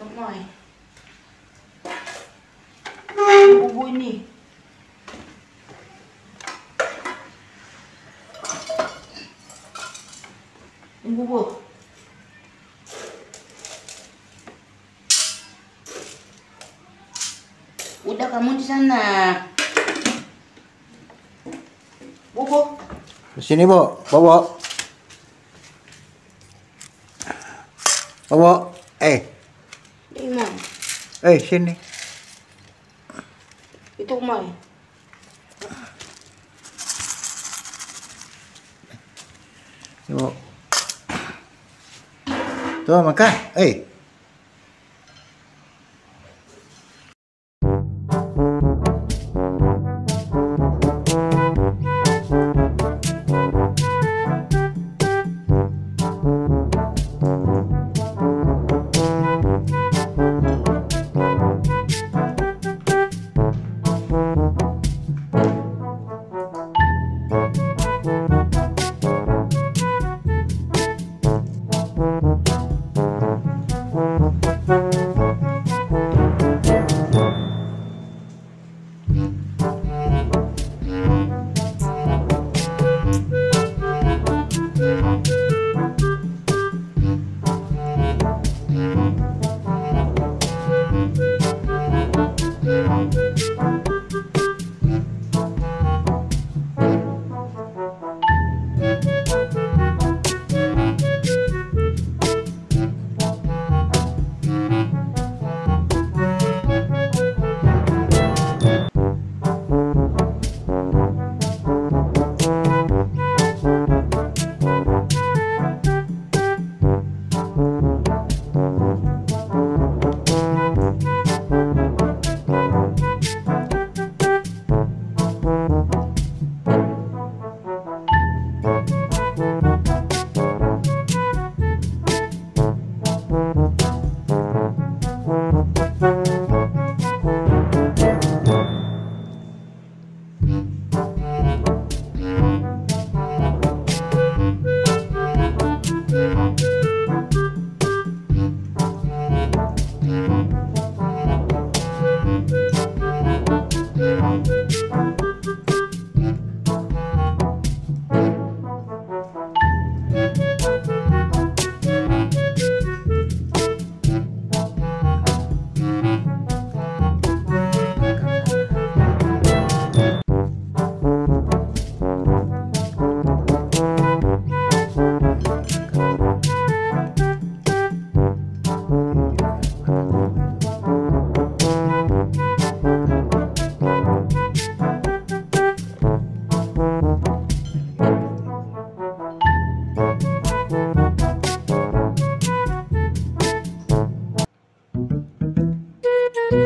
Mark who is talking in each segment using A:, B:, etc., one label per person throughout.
A: Temoy. Ubo ini. Bubu. Udah kamu di sana. Bobo.
B: Sini, Bu. bawa, bawa, Eh. Eh, sini.
A: Itu rumah
B: eh? Tengok. Tuan makan. Eh. Hey.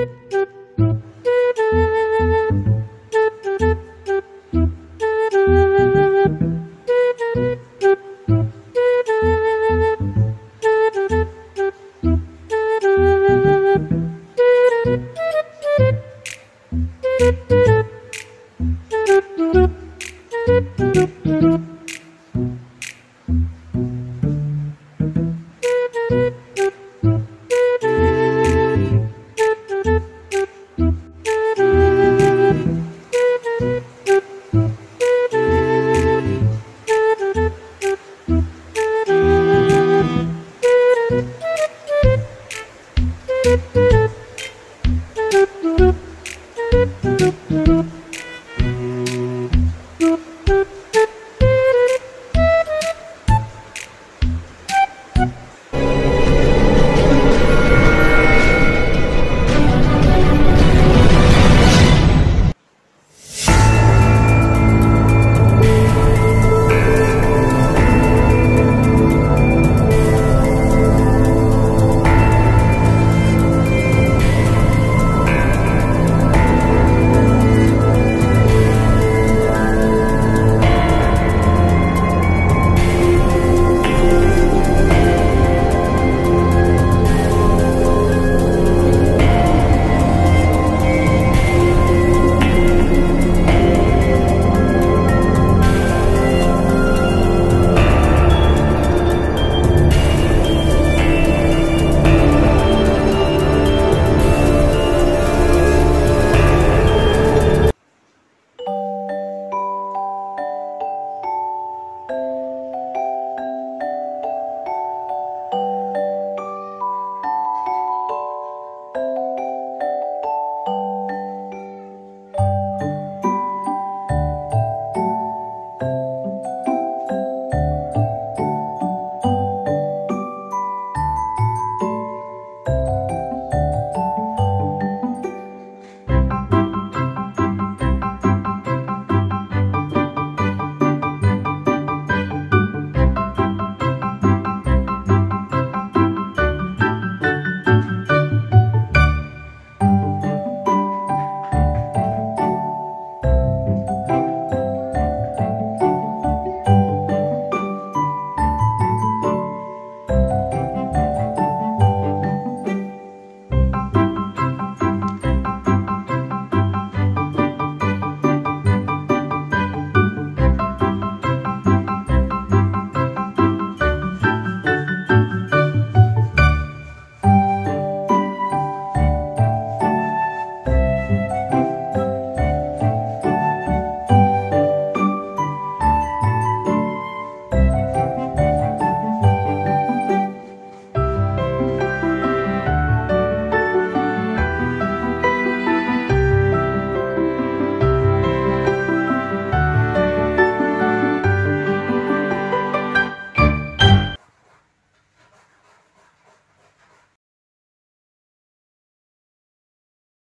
B: Thank you.